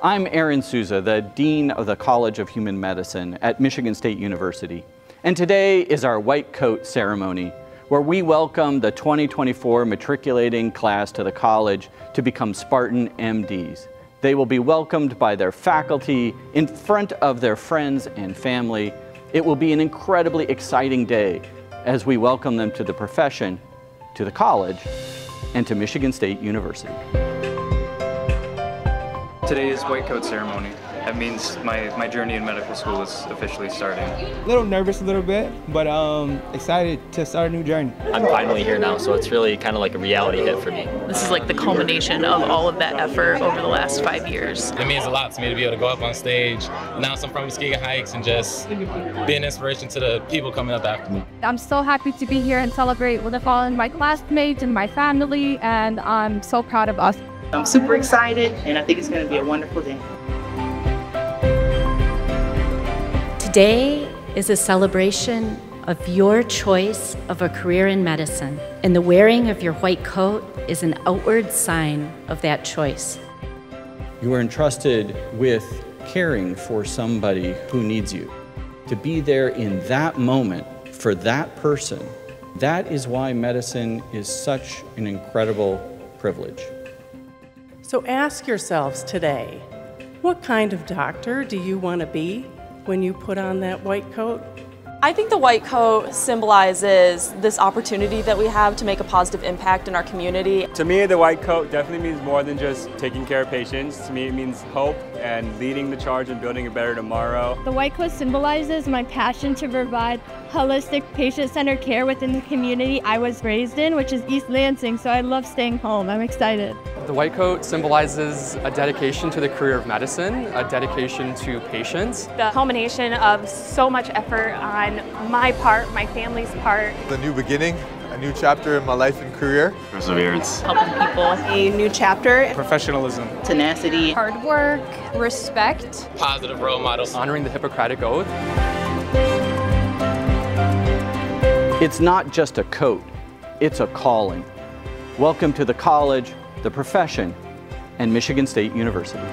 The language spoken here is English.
I'm Aron Sousa, the Dean of the College of Human Medicine at Michigan State University. And today is our white coat ceremony, where we welcome the 2024 matriculating class to the college to become Spartan MDs. They will be welcomed by their faculty in front of their friends and family. It will be an incredibly exciting day as we welcome them to the profession, to the college, and to Michigan State University. Today is white coat ceremony. That means my, my journey in medical school is officially starting. A little nervous a little bit, but um, excited to start a new journey. I'm finally here now, so it's really kind of like a reality hit for me. This is like the culmination of all of that effort over the last five years. It means a lot to me to be able to go up on stage, announce I'm from Muskegon Heights, and just be an inspiration to the people coming up after me. I'm so happy to be here and celebrate with all of my classmates and my family, and I'm so proud of us. I'm super excited, and I think it's going to be a wonderful day. Today is a celebration of your choice of a career in medicine, and the wearing of your white coat is an outward sign of that choice. You are entrusted with caring for somebody who needs you. To be there in that moment for that person, that is why medicine is such an incredible privilege. So ask yourselves today what kind of doctor do you want to be when you put on that white coat? I think the white coat symbolizes this opportunity that we have to make a positive impact in our community. To me, the white coat definitely means more than just taking care of patients. To me, it means hope and leading the charge and building a better tomorrow. The white coat symbolizes my passion to provide holistic patient-centered care within the community I was raised in, which is East Lansing, so I love staying home. I'm excited. The white coat symbolizes a dedication to the career of medicine, a dedication to patients. The culmination of so much effort on my part, my family's part. The new beginning, a new chapter in my life and career. Perseverance. Helping people. A new chapter. Professionalism. Tenacity. Hard work. Respect. Positive role models. Honoring the Hippocratic Oath. It's not just a coat, it's a calling. Welcome to the college, the profession, and Michigan State University.